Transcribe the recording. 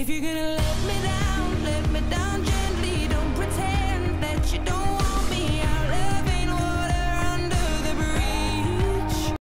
If you're gonna let me